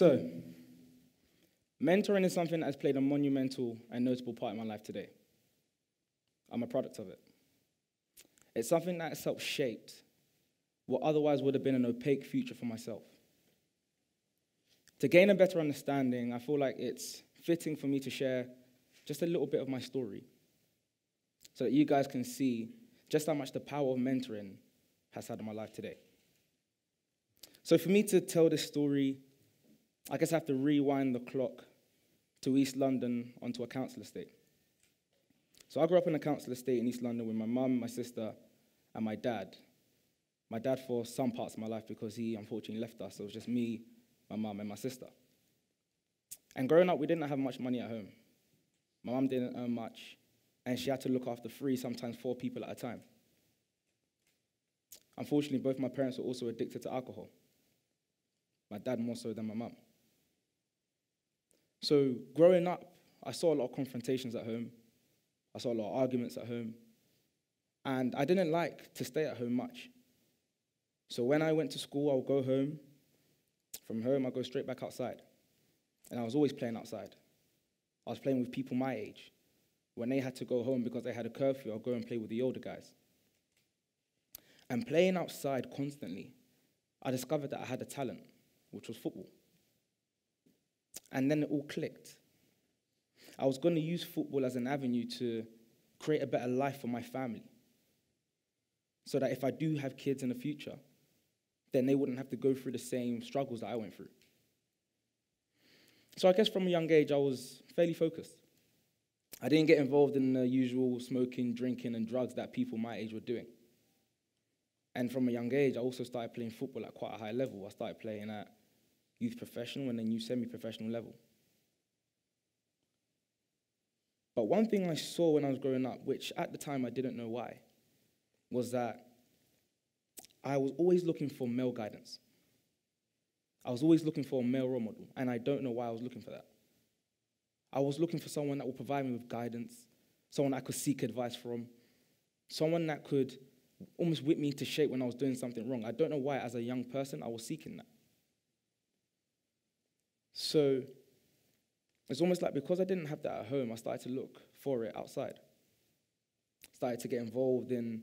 So, mentoring is something that has played a monumental and notable part in my life today. I'm a product of it. It's something that has helped shape what otherwise would have been an opaque future for myself. To gain a better understanding, I feel like it's fitting for me to share just a little bit of my story so that you guys can see just how much the power of mentoring has had in my life today. So, for me to tell this story, I guess I have to rewind the clock to East London onto a council estate. So, I grew up in a council estate in East London with my mum, my sister, and my dad. My dad for some parts of my life because he unfortunately left us. So it was just me, my mum, and my sister. And growing up, we didn't have much money at home. My mum didn't earn much, and she had to look after three, sometimes four people at a time. Unfortunately, both my parents were also addicted to alcohol. My dad more so than my mum. So growing up, I saw a lot of confrontations at home. I saw a lot of arguments at home. And I didn't like to stay at home much. So when I went to school, I would go home. From home, I'd go straight back outside. And I was always playing outside. I was playing with people my age. When they had to go home because they had a curfew, I'd go and play with the older guys. And playing outside constantly, I discovered that I had a talent, which was football. And then it all clicked. I was going to use football as an avenue to create a better life for my family. So that if I do have kids in the future, then they wouldn't have to go through the same struggles that I went through. So I guess from a young age, I was fairly focused. I didn't get involved in the usual smoking, drinking, and drugs that people my age were doing. And from a young age, I also started playing football at quite a high level. I started playing at youth professional and then youth semi professional level. But one thing I saw when I was growing up, which at the time I didn't know why, was that I was always looking for male guidance. I was always looking for a male role model, and I don't know why I was looking for that. I was looking for someone that would provide me with guidance, someone I could seek advice from, someone that could almost whip me into shape when I was doing something wrong. I don't know why, as a young person, I was seeking that. So it's almost like because I didn't have that at home, I started to look for it outside. Started to get involved in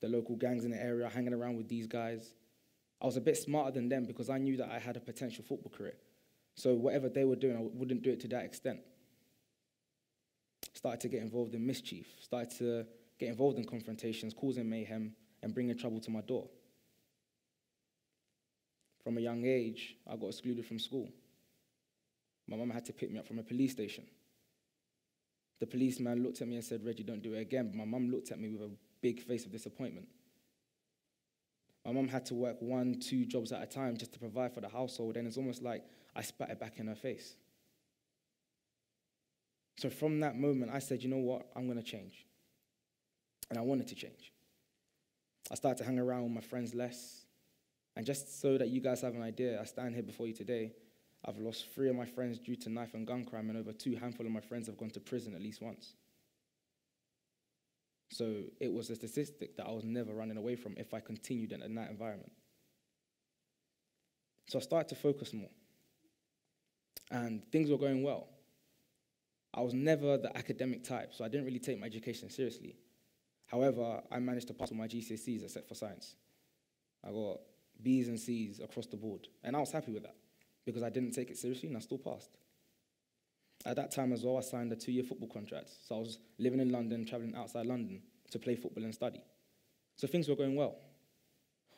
the local gangs in the area, hanging around with these guys. I was a bit smarter than them because I knew that I had a potential football career. So whatever they were doing, I wouldn't do it to that extent. Started to get involved in mischief, started to get involved in confrontations, causing mayhem, and bringing trouble to my door. From a young age, I got excluded from school. My mum had to pick me up from a police station. The policeman looked at me and said, Reggie, don't do it again. But my mum looked at me with a big face of disappointment. My mum had to work one, two jobs at a time just to provide for the household, and it's almost like I spat it back in her face. So from that moment, I said, you know what? I'm going to change. And I wanted to change. I started to hang around with my friends less. And just so that you guys have an idea, I stand here before you today. I've lost three of my friends due to knife and gun crime, and over two handful of my friends have gone to prison at least once. So it was a statistic that I was never running away from if I continued in, that environment. So I started to focus more. And things were going well. I was never the academic type, so I didn't really take my education seriously. However, I managed to pass all my GCSEs except for science. I got B's and C's across the board, and I was happy with that because I didn't take it seriously and I still passed. At that time as well, I signed a two year football contract. So I was living in London, traveling outside London to play football and study. So things were going well.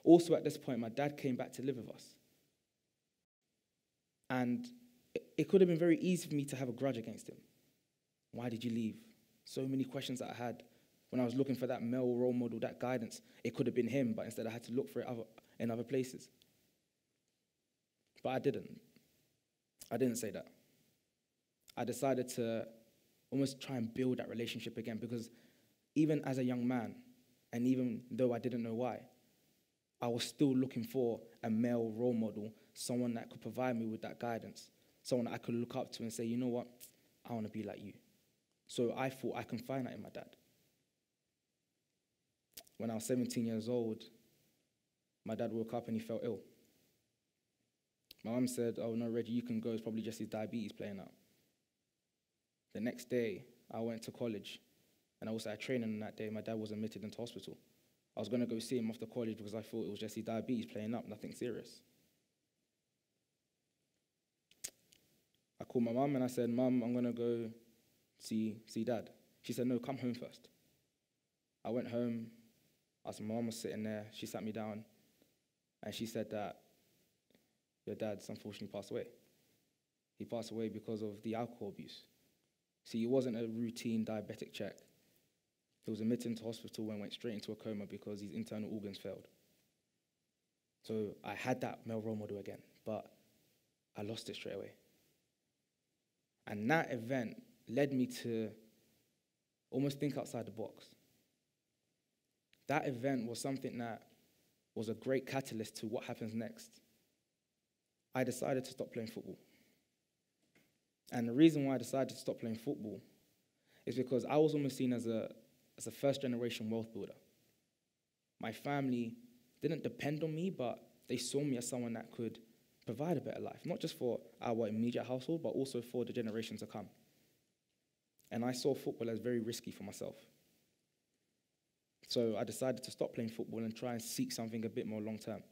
Also, at this point, my dad came back to live with us. And it could have been very easy for me to have a grudge against him. Why did you leave? So many questions that I had when I was looking for that male role model, that guidance. It could have been him, but instead I had to look for it other, in other places. But I didn't. I didn't say that. I decided to almost try and build that relationship again because even as a young man, and even though I didn't know why, I was still looking for a male role model, someone that could provide me with that guidance, someone I could look up to and say, you know what, I want to be like you. So I thought I can find that in my dad. When I was 17 years old, my dad woke up and he felt ill. My mum said, Oh, no, Reggie, you can go. It's probably just his diabetes playing out. The next day, I went to college and I also had training on that day. My dad was admitted into hospital. I was going to go see him after college because I thought it was just his diabetes playing up, nothing serious. I called my mum and I said, Mum, I'm going to go see, see dad. She said, No, come home first. I went home. As my mum was sitting there, she sat me down and she said that your dad's unfortunately passed away. He passed away because of the alcohol abuse. See, it wasn't a routine diabetic check. He was admitted into hospital and went straight into a coma because his internal organs failed. So I had that male role model again, but I lost it straight away. And that event led me to almost think outside the box. That event was something that was a great catalyst to what happens next. I decided to stop playing football. And the reason why I decided to stop playing football is because I was almost seen as a, as a first generation wealth builder. My family didn't depend on me, but they saw me as someone that could provide a better life, not just for our immediate household, but also for the generation to come. And I saw football as very risky for myself. So I decided to stop playing football and try and seek something a bit more long term.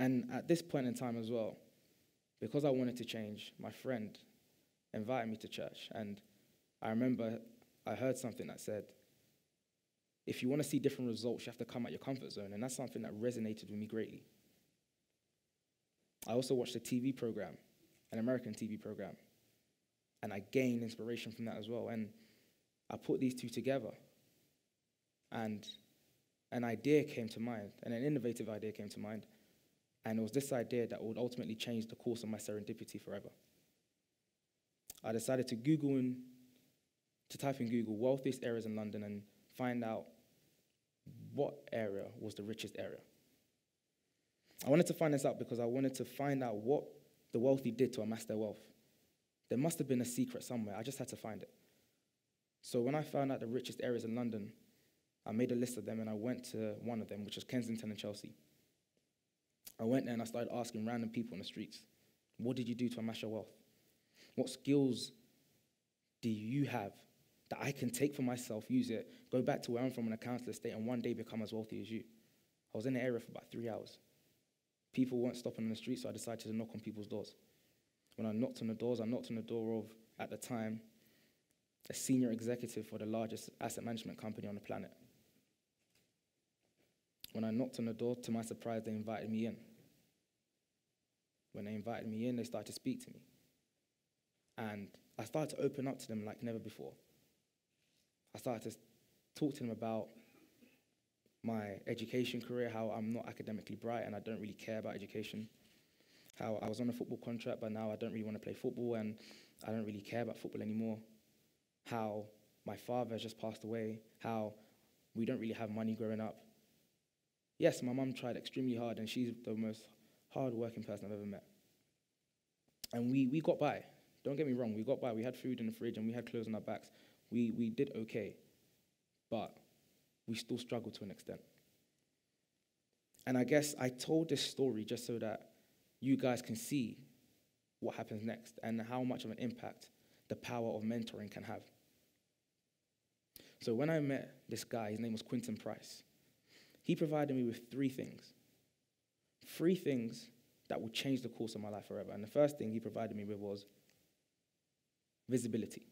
And at this point in time as well, because I wanted to change, my friend invited me to church. And I remember I heard something that said, if you want to see different results, you have to come out your comfort zone. And that's something that resonated with me greatly. I also watched a TV program, an American TV program, and I gained inspiration from that as well. And I put these two together, and an idea came to mind, and an innovative idea came to mind. And it was this idea that would ultimately change the course of my serendipity forever. I decided to Google and to type in Google wealthiest areas in London and find out what area was the richest area. I wanted to find this out because I wanted to find out what the wealthy did to amass their wealth. There must have been a secret somewhere. I just had to find it. So when I found out the richest areas in London, I made a list of them and I went to one of them, which was Kensington and Chelsea. I went there and I started asking random people on the streets, What did you do to amass your wealth? What skills do you have that I can take for myself, use it, go back to where I'm from in a council estate, and one day become as wealthy as you? I was in the area for about three hours. People weren't stopping on the street, so I decided to knock on people's doors. When I knocked on the doors, I knocked on the door of, at the time, a senior executive for the largest asset management company on the planet. When I knocked on the door, to my surprise, they invited me in. When they invited me in, they started to speak to me. And I started to open up to them like never before. I started to talk to them about my education career, how I'm not academically bright and I don't really care about education. How I was on a football contract, but now I don't really want to play football and I don't really care about football anymore. How my father has just passed away. How we don't really have money growing up. Yes, my mum tried extremely hard and she's the most hard-working person I've ever met. And we, we got by. Don't get me wrong, we got by. We had food in the fridge and we had clothes on our backs. We, we did okay. But we still struggled to an extent. And I guess I told this story just so that you guys can see what happens next and how much of an impact the power of mentoring can have. So when I met this guy, his name was Quinton Price, he provided me with three things. Three things that would change the course of my life forever. And the first thing he provided me with was visibility.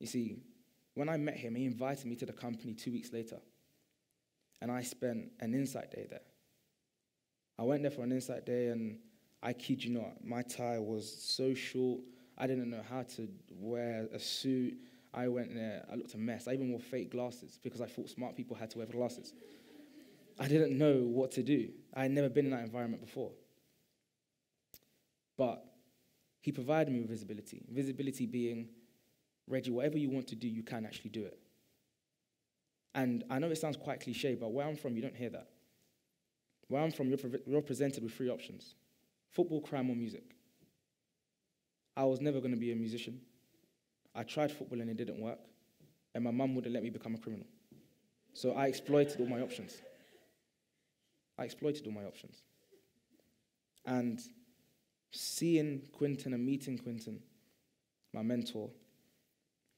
You see, when I met him, he invited me to the company two weeks later. And I spent an insight day there. I went there for an insight day, and I kid you not, my tie was so short. I didn't know how to wear a suit. I went there, I looked a mess. I even wore fake glasses because I thought smart people had to wear glasses. I didn't know what to do. I had never been in that environment before. But he provided me with visibility. Visibility being Reggie, whatever you want to do, you can actually do it. And I know it sounds quite cliche, but where I'm from, you don't hear that. Where I'm from, you're, pre- you're presented with three options football, crime, or music. I was never going to be a musician. I tried football and it didn't work. And my mum wouldn't let me become a criminal. So I exploited all my options. I exploited all my options. And seeing Quinton and meeting Quinton, my mentor,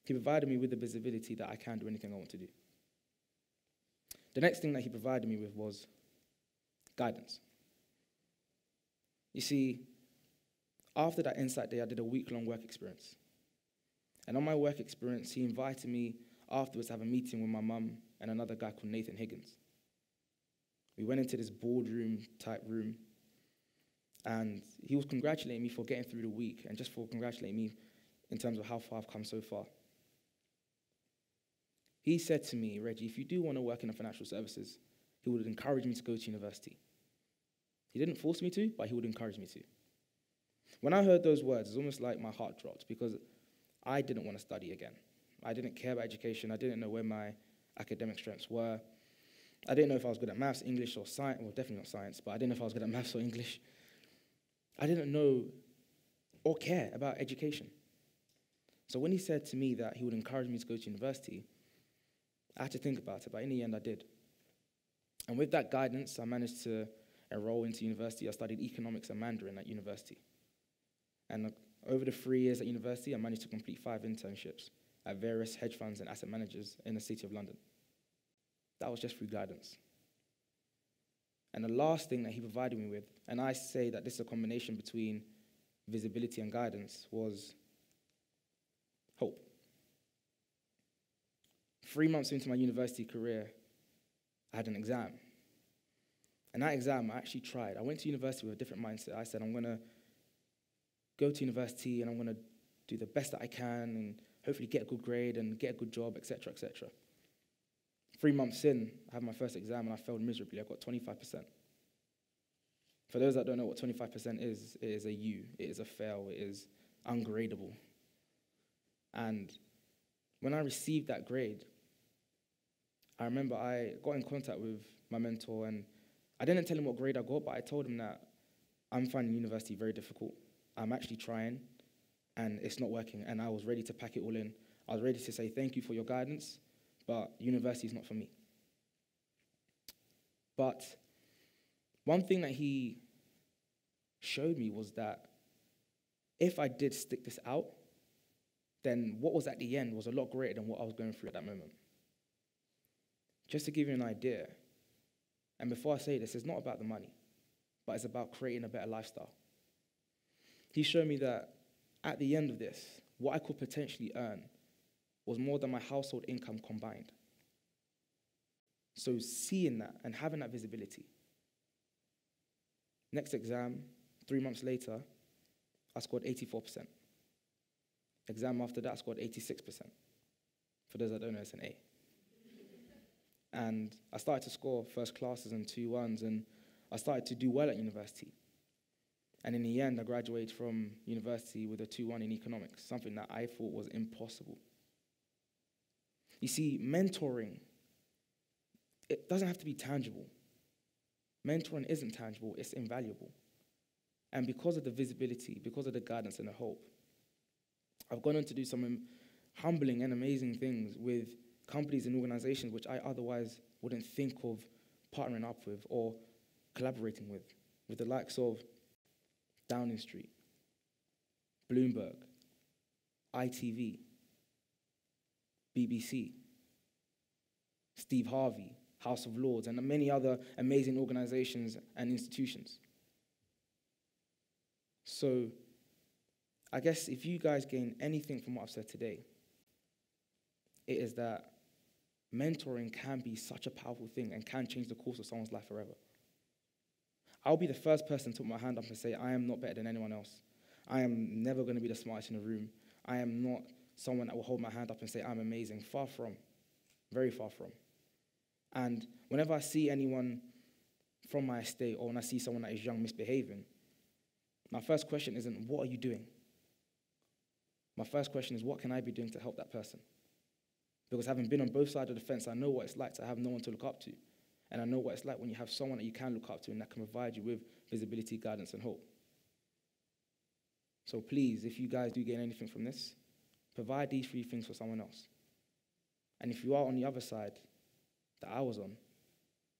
he provided me with the visibility that I can do anything I want to do. The next thing that he provided me with was guidance. You see, after that insight day, I did a week long work experience. And on my work experience, he invited me afterwards to have a meeting with my mum and another guy called Nathan Higgins. We went into this boardroom type room, and he was congratulating me for getting through the week and just for congratulating me in terms of how far I've come so far. He said to me, Reggie, if you do want to work in the financial services, he would encourage me to go to university. He didn't force me to, but he would encourage me to. When I heard those words, it's almost like my heart dropped because I didn't want to study again. I didn't care about education. I didn't know where my academic strengths were. I didn't know if I was good at maths, English, or science. Well, definitely not science, but I didn't know if I was good at maths or English. I didn't know or care about education. So when he said to me that he would encourage me to go to university, I had to think about it, but in the end, I did. And with that guidance, I managed to enroll into university. I studied economics and Mandarin at university. And uh, over the three years at university, I managed to complete five internships at various hedge funds and asset managers in the city of London. That was just through guidance. And the last thing that he provided me with, and I say that this is a combination between visibility and guidance, was hope. Three months into my university career, I had an exam. And that exam, I actually tried. I went to university with a different mindset. I said, I'm going to go to university and I'm going to do the best that I can and hopefully get a good grade and get a good job, etc., etc. Three months in, I had my first exam and I failed miserably. I got 25%. For those that don't know what 25% is, it is a U, it is a fail, it is ungradable. And when I received that grade, I remember I got in contact with my mentor and I didn't tell him what grade I got, but I told him that I'm finding university very difficult. I'm actually trying, and it's not working. And I was ready to pack it all in. I was ready to say thank you for your guidance, but university is not for me. But one thing that he showed me was that if I did stick this out, then what was at the end was a lot greater than what I was going through at that moment. Just to give you an idea, and before I say this, it's not about the money, but it's about creating a better lifestyle. He showed me that at the end of this, what I could potentially earn was more than my household income combined. So, seeing that and having that visibility. Next exam, three months later, I scored 84%. Exam after that, I scored 86%. For those that don't know, it's an A. And I started to score first classes and two ones, and I started to do well at university. And in the end, I graduated from university with a 2 1 in economics, something that I thought was impossible. You see, mentoring, it doesn't have to be tangible. Mentoring isn't tangible, it's invaluable. And because of the visibility, because of the guidance and the hope, I've gone on to do some humbling and amazing things with companies and organizations which I otherwise wouldn't think of partnering up with or collaborating with, with the likes of Downing Street, Bloomberg, ITV, BBC, Steve Harvey, House of Lords, and many other amazing organizations and institutions. So, I guess if you guys gain anything from what I've said today, it is that mentoring can be such a powerful thing and can change the course of someone's life forever. I'll be the first person to put my hand up and say, I am not better than anyone else. I am never going to be the smartest in the room. I am not someone that will hold my hand up and say, I'm amazing. Far from. Very far from. And whenever I see anyone from my estate or when I see someone that is young misbehaving, my first question isn't, What are you doing? My first question is, What can I be doing to help that person? Because having been on both sides of the fence, I know what it's like to have no one to look up to. And I know what it's like when you have someone that you can look up to and that can provide you with visibility, guidance, and hope. So please, if you guys do gain anything from this, provide these three things for someone else. And if you are on the other side that I was on,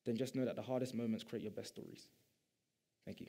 then just know that the hardest moments create your best stories. Thank you.